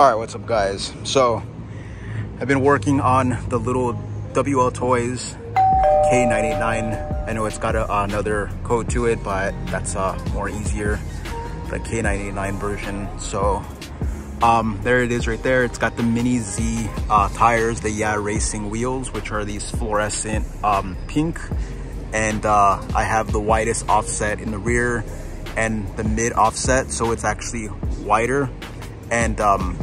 All right, what's up guys? So I've been working on the little WL Toys K989. I know it's got a, another code to it, but that's uh, more easier, the K989 version. So um, there it is right there. It's got the Mini Z uh, tires, the Yeah Racing wheels, which are these fluorescent um, pink. And uh, I have the widest offset in the rear and the mid offset, so it's actually wider and um,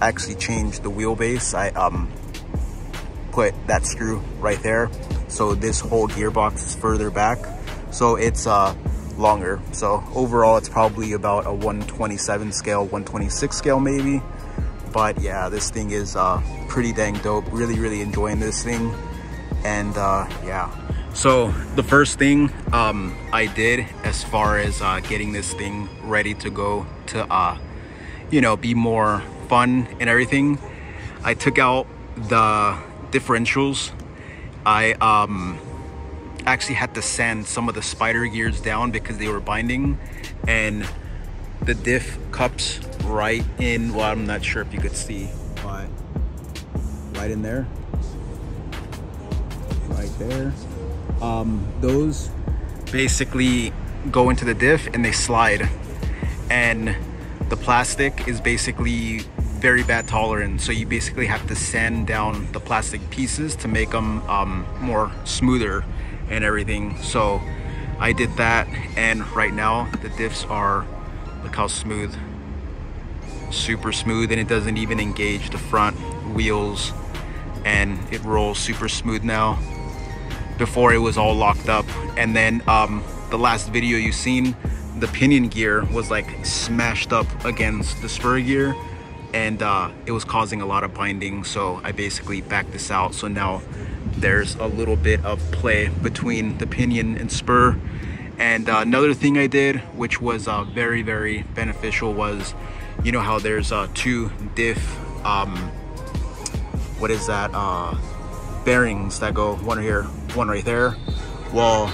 actually changed the wheelbase. I um, put that screw right there. So this whole gearbox is further back. So it's uh, longer. So overall, it's probably about a 127 scale, 126 scale maybe. But yeah, this thing is uh, pretty dang dope. Really, really enjoying this thing. And uh, yeah. So the first thing um, I did as far as uh, getting this thing ready to go to uh, you know, be more fun and everything. I took out the differentials. I um, actually had to sand some of the spider gears down because they were binding and the diff cups right in, well, I'm not sure if you could see, but right in there, right there. Um, those basically go into the diff and they slide and the plastic is basically very bad tolerant. So you basically have to sand down the plastic pieces to make them um, more smoother and everything. So I did that and right now the diffs are, look how smooth, super smooth and it doesn't even engage the front wheels and it rolls super smooth now. Before it was all locked up. And then um, the last video you seen, the pinion gear was like smashed up against the spur gear and uh, it was causing a lot of binding so I basically backed this out. So now there's a little bit of play between the pinion and spur. And uh, another thing I did which was uh, very very beneficial was you know how there's uh, two diff um, what is that uh, bearings that go one here one right there? Well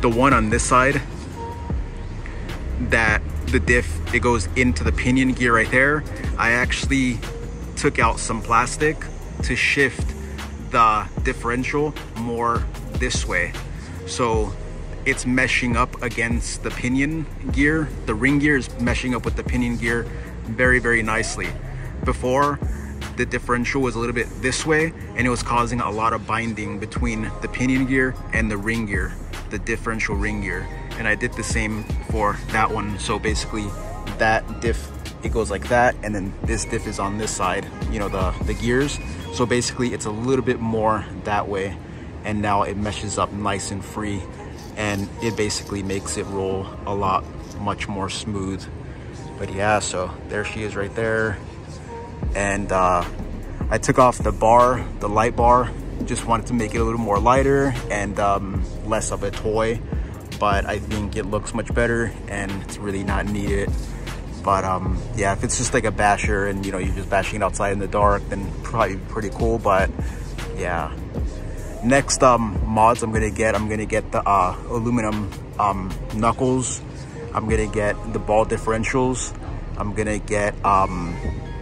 the one on this side that the diff, it goes into the pinion gear right there. I actually took out some plastic to shift the differential more this way. So it's meshing up against the pinion gear. The ring gear is meshing up with the pinion gear very, very nicely. Before, the differential was a little bit this way and it was causing a lot of binding between the pinion gear and the ring gear, the differential ring gear and I did the same for that one. So basically that diff, it goes like that. And then this diff is on this side, you know, the, the gears. So basically it's a little bit more that way. And now it meshes up nice and free. And it basically makes it roll a lot much more smooth. But yeah, so there she is right there. And uh, I took off the bar, the light bar, just wanted to make it a little more lighter and um, less of a toy but I think it looks much better and it's really not needed. But um, yeah, if it's just like a basher and you know, you're just bashing it outside in the dark, then probably pretty cool, but yeah. Next um, mods I'm gonna get, I'm gonna get the uh, aluminum um, knuckles. I'm gonna get the ball differentials. I'm gonna get um,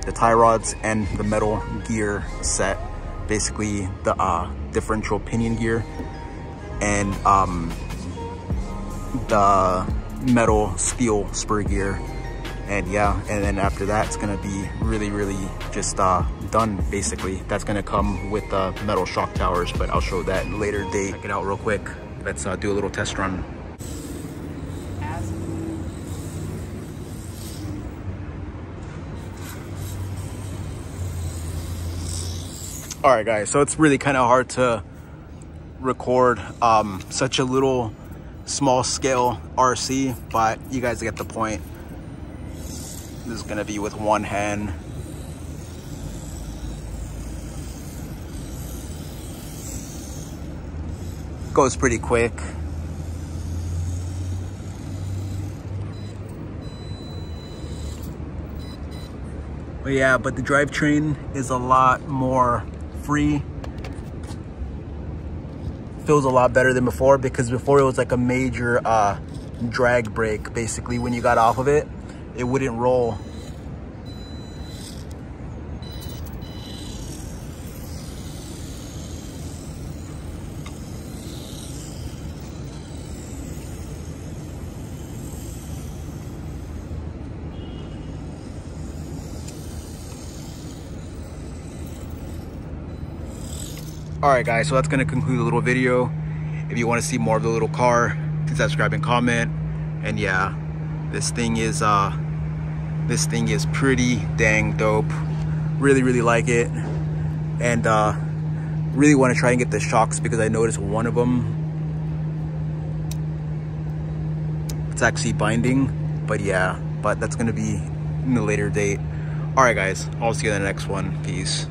the tie rods and the metal gear set. Basically the uh, differential pinion gear. And um, the metal steel spur gear. And yeah and then after that it's gonna be really really just uh done basically. That's gonna come with the metal shock towers but i'll show that later date check it out real quick. Let's uh, do a little test run. All right guys so it's really kind of hard to record um such a little small scale RC, but you guys get the point. This is gonna be with one hand. Goes pretty quick. But yeah, but the drivetrain is a lot more free feels a lot better than before because before it was like a major uh, drag brake. Basically, when you got off of it, it wouldn't roll. All right guys so that's gonna conclude the little video. If you want to see more of the little car please subscribe and comment. And yeah this thing is uh this thing is pretty dang dope. Really really like it. And uh really want to try and get the shocks because i noticed one of them it's actually binding. But yeah but that's gonna be in a later date. All right guys i'll see you in the next one. Peace